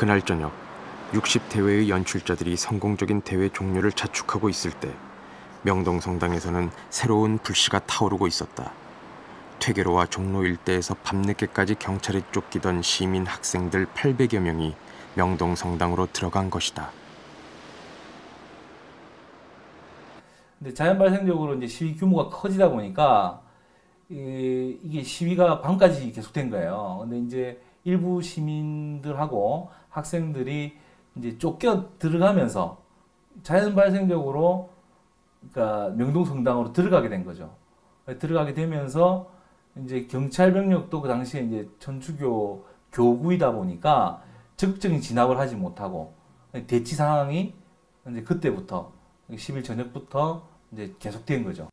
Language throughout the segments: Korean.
그날 저녁 60대회의 연출자들이 성공적인 대회 종료를 자축하고 있을 때 명동 성당에서는 새로운 불씨가 타오르고 있었다. 퇴계로와 종로 일대에서 밤늦게까지 경찰에 쫓기던 시민 학생들 800여 명이 명동 성당으로 들어간 것이다. 근데 자연 발생적으로 이제 시위 규모가 커지다 보니까 이, 이게 시위가 밤까지 계속된 거예요. 근데 이제 일부 시민들하고 학생들이 이제 쫓겨 들어가면서 자연 발생적으로 그러니까 명동 성당으로 들어가게 된 거죠. 들어가게 되면서 이제 경찰 병력도 그 당시에 이제 천주교 교구이다 보니까 적극적인 진압을 하지 못하고 대치 상황이 이제 그때부터 10일 저녁부터 이제 계속된 거죠.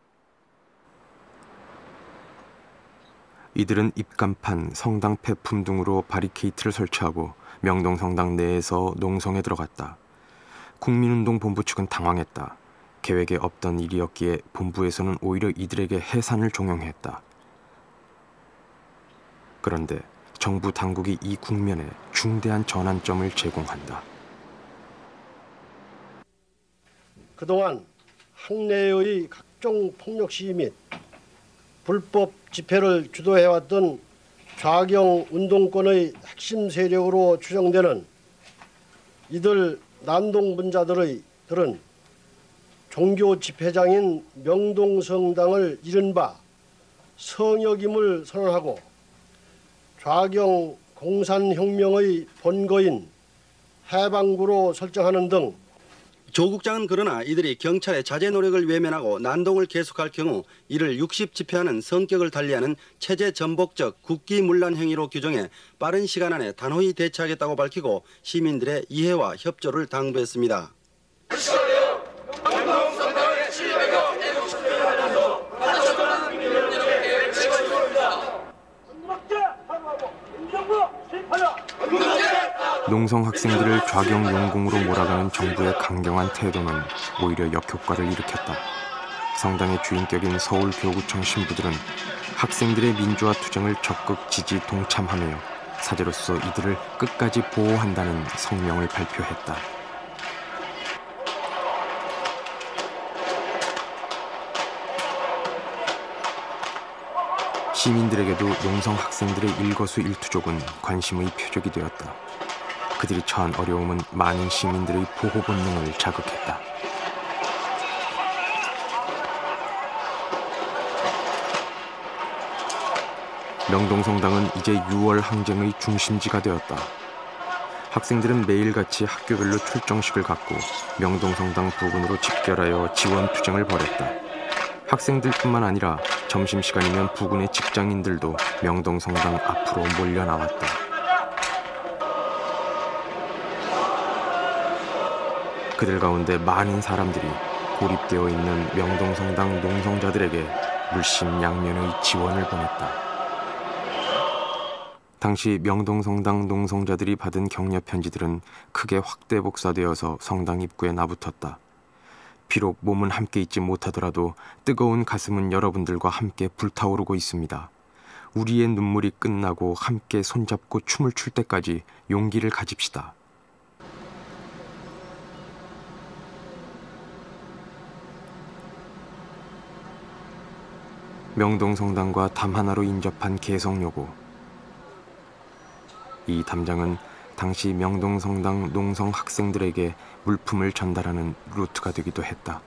이들은 입간판, 성당 폐품 등으로 바리케이트를 설치하고 명동 성당 내에서 농성에 들어갔다. 국민운동 본부 측은 당황했다. 계획에 없던 일이었기에 본부에서는 오히려 이들에게 해산을 종용했다. 그런데 정부 당국이 이 국면에 중대한 전환점을 제공한다. 그동안 학내의 각종 폭력 시위 및 불법 집회를 주도해왔던 좌경 운동권의 핵심 세력으로 추정되는 이들 난동 분자들의 들은 종교 집회장인 명동성당을 이른바 성역임을 선언하고 좌경 공산혁명의 본거인 해방구로 설정하는 등 조 국장은 그러나 이들이 경찰의 자제 노력을 외면하고 난동을 계속할 경우 이를 60 집회하는 성격을 달리하는 체제 전복적 국기문란 행위로 규정해 빠른 시간 안에 단호히 대처하겠다고 밝히고 시민들의 이해와 협조를 당부했습니다. 농성 학생들을 좌경 용궁으로 몰아가는 정부의 강경한 태도는 오히려 역효과를 일으켰다. 성당의 주인격인 서울교구청 신부들은 학생들의 민주화 투쟁을 적극 지지 동참하며 사제로서 이들을 끝까지 보호한다는 성명을 발표했다. 시민들에게도 농성 학생들의 일거수일투족은 관심의 표적이 되었다. 그들이 처한 어려움은 많은 시민들의 보호 본능을 자극했다. 명동성당은 이제 6월 항쟁의 중심지가 되었다. 학생들은 매일같이 학교별로 출정식을 갖고 명동성당 부근으로 집결하여 지원 투쟁을 벌였다. 학생들뿐만 아니라 점심시간이면 부근의 직장인들도 명동성당 앞으로 몰려 나왔다. 그들 가운데 많은 사람들이 고립되어 있는 명동성당 농성자들에게 물심양면의 지원을 보냈다. 당시 명동성당 농성자들이 받은 격려 편지들은 크게 확대 복사되어서 성당 입구에 나붙었다. 비록 몸은 함께 있지 못하더라도 뜨거운 가슴은 여러분들과 함께 불타오르고 있습니다. 우리의 눈물이 끝나고 함께 손잡고 춤을 출 때까지 용기를 가집시다. 명동성당과 담 하나로 인접한 개성요고. 이 담장은 당시 명동성당 농성 학생들에게 물품을 전달하는 루트가 되기도 했다.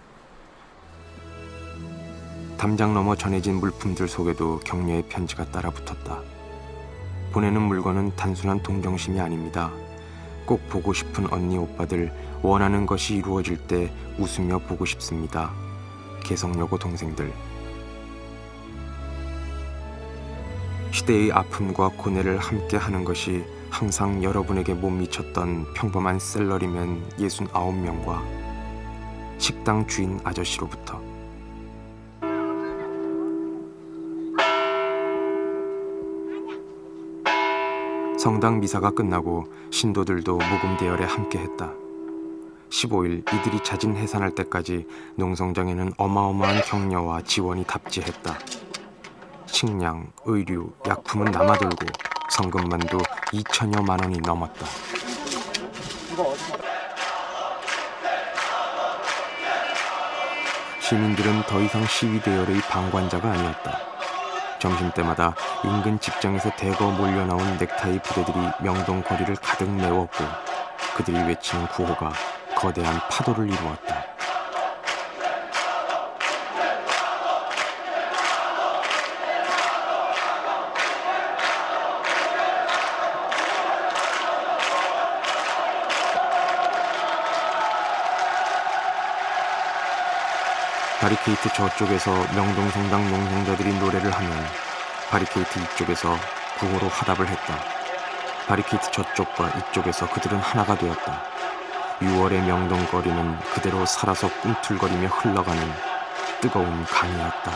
담장 넘어 전해진 물품들 속에도 격려의 편지가 따라 붙었다. 보내는 물건은 단순한 동정심이 아닙니다. 꼭 보고 싶은 언니 오빠들 원하는 것이 이루어질 때 웃으며 보고 싶습니다. 개성여고 동생들. 시대의 아픔과 고뇌를 함께 하는 것이 항상 여러분에게 못 미쳤던 평범한 셀러리맨 69명과 식당 주인 아저씨로부터 성당 미사가 끝나고 신도들도 묵음 대열에 함께했다. 15일 이들이 자진 해산할 때까지 농성장에는 어마어마한 격려와 지원이 답지했다. 식량, 의류, 약품은 남아돌고 성금만도 2천여만 원이 넘었다. 시민들은 더 이상 시위 대열의 방관자가 아니었다. 점심때마다 인근 직장에서 대거 몰려나온 넥타이 부대들이 명동 거리를 가득 메웠고 그들이 외치는 구호가 거대한 파도를 이루었다. 바리케이트 저쪽에서 명동성당 농성자들이 노래를 하면 바리케이트 이쪽에서 구호로 화답을 했다. 바리케이트 저쪽과 이쪽에서 그들은 하나가 되었다. 6월의 명동거리는 그대로 살아서 꿈틀거리며 흘러가는 뜨거운 강이었다.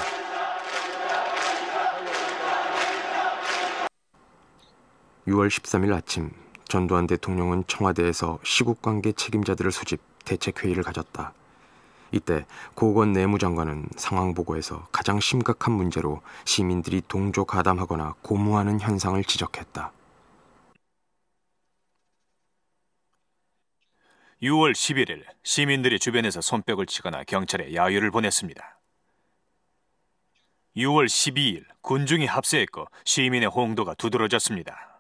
(6월 13일) 아침 전두환 대통령은 청와대에서 시국관계 책임자들을 수집 대책회의를 가졌다. 이때 고건 내무장관은 상황 보고에서 가장 심각한 문제로 시민들이 동조 가담하거나 고무하는 현상을 지적했다. 6월 11일 시민들이 주변에서 손뼉을 치거나 경찰에 야유를 보냈습니다. 6월 12일 군중이 합세했고 시민의 홍도가 두드러졌습니다.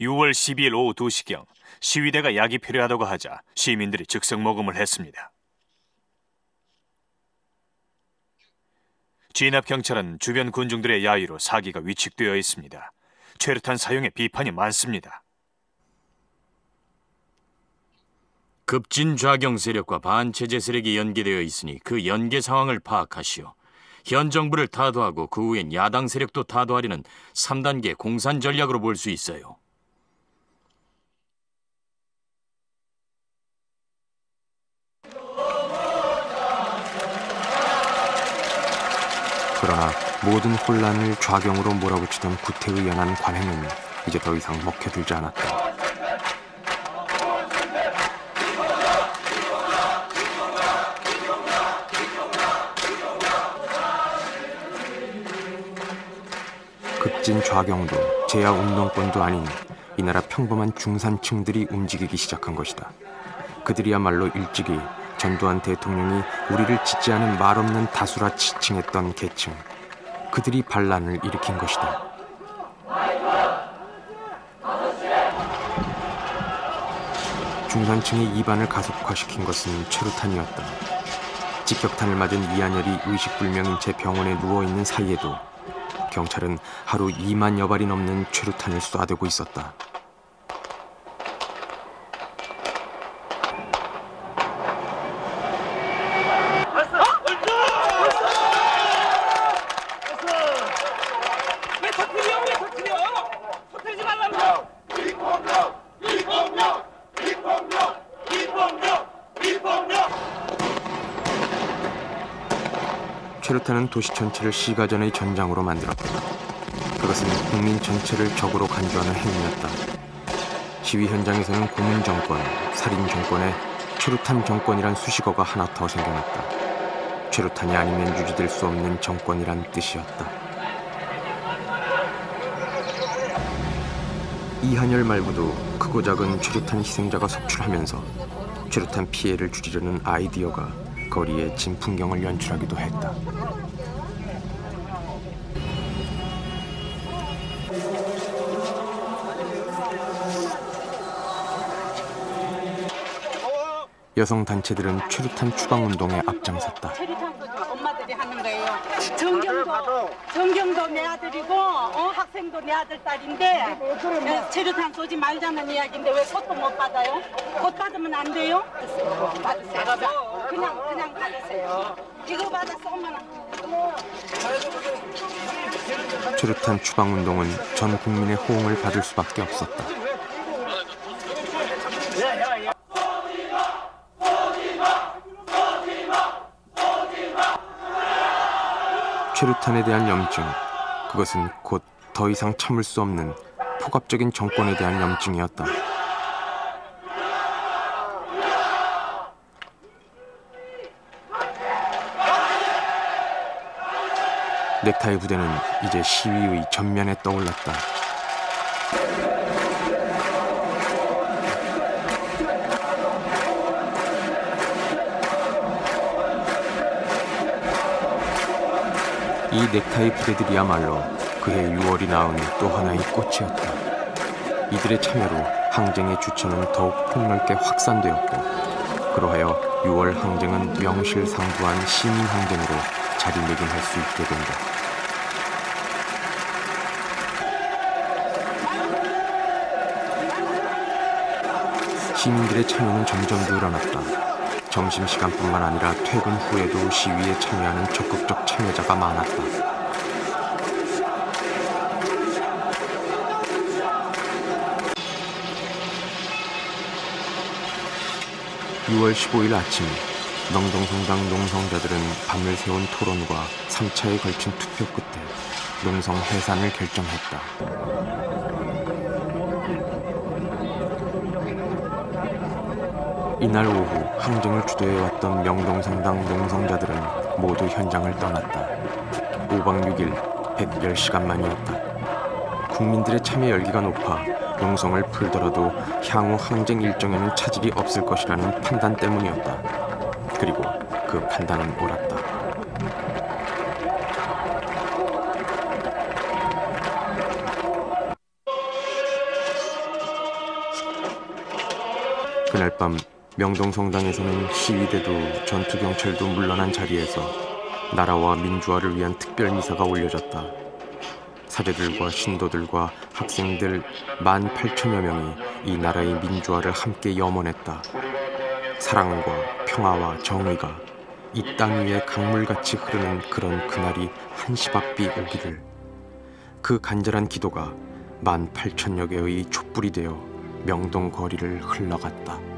6월 12일 오후 2시경 시위대가 약이 필요하다고 하자 시민들이 즉석 모금을 했습니다. 진압 경찰은 주변 군중들의 야유로 사기가 위축되어 있습니다. 최루탄 사용에 비판이 많습니다. 급진 좌경 세력과 반체제 세력이 연계되어 있으니 그 연계 상황을 파악하시오. 현 정부를 타도하고 그 후엔 야당 세력도 타도하려는 3단계 공산 전략으로 볼 수 있어요. 모든 혼란을 좌경으로 몰아붙이던 구태의 연한 관행은 이제 더 이상 먹혀들지 않았다. 급진 좌경도 제야 운동권도 아닌 이 나라 평범한 중산층들이 움직이기 시작한 것이다. 그들이야말로 일찍이 전두환 대통령이 우리를 짓지 않은 말없는 다수라 지칭했던 계층. 그들이 반란을 일으킨 것이다. 중산층의 이반을 가속화시킨 것은 최루탄이었다. 직격탄을 맞은 이한열이 의식불명인 채 병원에 누워있는 사이에도 경찰은 하루 2만 여 발이 넘는 최루탄을 쏴대고 있었다. 왜 터뜨려? 왜 터뜨려? 터뜨리지 말라고! 비폭력! 비폭력! 비폭력! 비폭력! 비폭력! 최루탄은 도시 전체를 시가전의 전장으로 만들었다. 그것은 국민 전체를 적으로 간주하는 행위였다. 시위 현장에서는 고문 정권, 살인 정권에 최루탄 정권이란 수식어가 하나 더 생겨났다. 최루탄이 아니면 유지될 수 없는 정권이란 뜻이었다. 이한열 말고도 크고 작은 최루탄 희생자가 속출하면서 최루탄 피해를 줄이려는 아이디어가 거리에 진풍경을 연출하기도 했다. 여성 단체들은 최루탄 추방 운동에 앞장섰다. 체류탄 소지 엄마들이 하는 거예요. 정경도 정경도 내 아들이고 어, 학생도 내 아들 딸인데 예, 체류탄 쏘지 말자는 이야기인데 왜 꽃도 못 받아요? 꽃 받으면 안 돼요? 받으세요. 자, 그냥 그냥 받으세요. 이거 받아 쏘면 최루탄 추방 운동은 전 국민의 호응을 받을 수밖에 없었다. 최루탄에 대한 염증, 그것은 곧 더 이상 참을 수 없는 폭압적인 정권에 대한 염증이었다. 넥타이 부대는 이제 시위의 전면에 떠올랐다. 이 넥타이 부대들이야말로 그해 6월이 나은 또 하나의 꽃이었다. 이들의 참여로 항쟁의 주체는 더욱 폭넓게 확산되었고 그로하여 6월 항쟁은 명실상부한 시민 항쟁으로 자리매김할 수 있게 된다. 시민들의 참여는 점점 늘어났다. 점심시간뿐만 아니라 퇴근 후에도 시위에 참여하는 적극적 참여자가 많았다. (6월 15일) 아침 명동성당 농성자들은 밤을 새운 토론과 3차에 걸친 투표 끝에 농성 해산을 결정했다. 이날 오후 항쟁을 주도해왔던 명동성당 농성자들은 모두 현장을 떠났다. 5박 6일 110시간 만이었다. 국민들의 참여 열기가 높아 농성을 풀더라도 향후 항쟁 일정에는 차질이 없을 것이라는 판단 때문이었다. 그리고 그 판단은 옳았다. 그날 밤 명동 성당에서는 시위대도 전투 경찰도 물러난 자리에서 나라와 민주화를 위한 특별 미사가 올려졌다. 사제들과 신도들과 학생들 만 8천여 명이 이 나라의 민주화를 함께 염원했다. 사랑과 평화와 정의가 이 땅 위에 강물같이 흐르는 그런 그날이 한시바삐 오기를 그 간절한 기도가 만 8천여 개의 촛불이 되어 명동 거리를 흘러갔다.